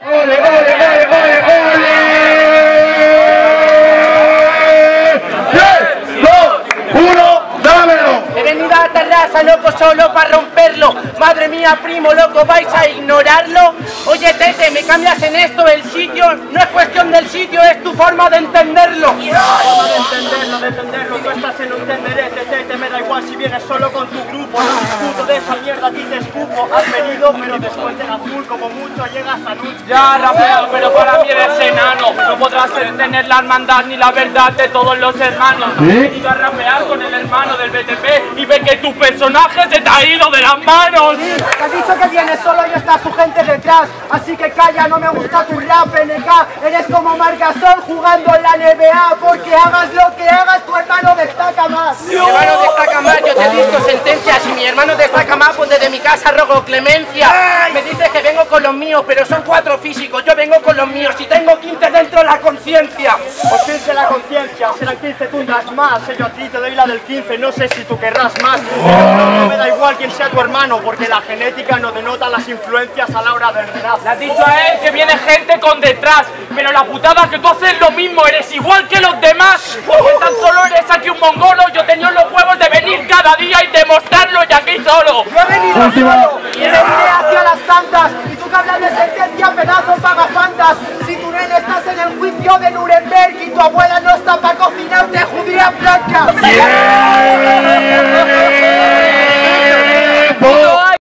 ¡Ole, ole, ole, ole, ole! ¡Tres, dos, uno, dámelo! He venido a la terraza, loco, solo para romperlo. Madre mía, primo, loco, ¿vais a ignorarlo? Oye, Tete, ¿me cambias en esto el sitio? No es cuestión del sitio, es tu forma de entenderlo. Forma de entenderlo, de entenderlo, tú estás en un tenderete, tete, si vienes solo con tu grupo, no discuto de esa mierda, a ti te escupo, has venido, pero después del azul, como mucho llegas a luz. Ya, rapeo, pero para mí eres enano. No podrás tener la hermandad ni la verdad de todos los hermanos. He venido a rapear con el hermano del BTP y ve que tu personaje se te ha ido de las manos. Te has dicho que vienes solo y está su gente detrás. Así que calla, no me gusta tu rap, NK. Eres como Margasol jugando en la NBA. Porque hagas lo que hagas, tu hermano destaca más. Mi hermano destaca más, yo te dicto sentencias. Y mi hermano destaca más, pues desde mi casa rogo clemencia. Me dices que vengo con los míos, pero son cuatro físicos. Yo vengo con los míos y tengo 15 dentro de la conciencia. Os 15 la conciencia, serán 15 tundas más, yo a ti te doy la del 15, no sé si tú querrás más. No me da igual quién sea tu hermano, porque la genética no denota las influencias a la hora del rap. Le has dicho a él que viene gente con detrás, pero la putada que tú haces lo mismo, eres igual que los demás. Porque tan solo eres aquí un mongolo, yo tenía los huevos de venir cada día y demostrarlo y aquí solo. Me iré hacia las tantas. Y tú que hablas de sentencia, pedazo pagafantas. Si tú nene estás en el juicio de Nuremberg y tu abuela no está para cocinarte judía blanca.